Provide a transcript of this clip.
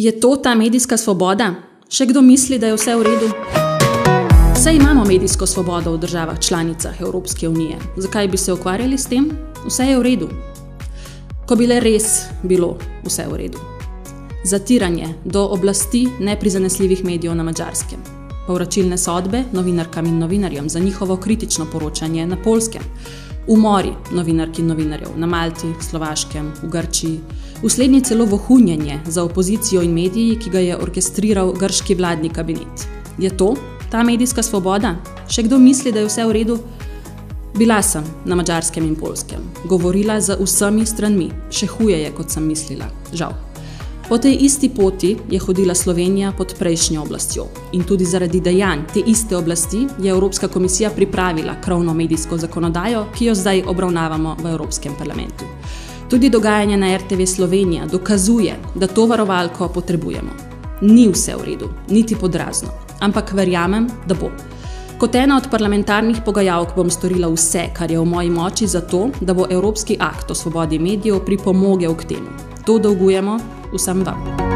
Je to ta medijska svoboda? Še kdo misli, da je vse v redu? Vse imamo medijsko svobodo v državah članicah Evropske unije. Zakaj bi se ukvarjali s tem? Vse je v redu. Ko bi le res bilo vse v redu. Zatiranje do oblasti neprizanesljivih medijev na mačarskem, povračilne sodbe novinarkam in novinarjem za njihovo kritično poročanje na polskem, umori novinark in novinarjev na Malti, Slovaškem, v Grčiji, uslednje celo vohunjenje za opozicijo in mediji, ki ga je orkestriral grški vladni kabinet. Je to ta medijska svoboda? Še kdo misli, da je vse v redu? Bila sem na mačarskem in polskem, govorila z vsemi stranmi, še huje je, kot sem mislila, žal. Po tej isti poti je hodila Slovenija pod prejšnjo oblastjo in tudi zaradi dejanj te iste oblasti je Evropska komisija pripravila krovno medijsko zakonodajo, ki jo zdaj obravnavamo v Evropskem parlamentu. Tudi dogajanje na RTV Slovenija dokazuje, da to varovalko potrebujemo. Ni vse v redu, niti podrazno, ampak verjamem, da bo. Kot ena od parlamentarnih pogajalk bom storila vse, kar je v moji moči, zato, da bo Evropski akt o svobodi medijev pripomogel k temu. To dolgujemo Osama Dam.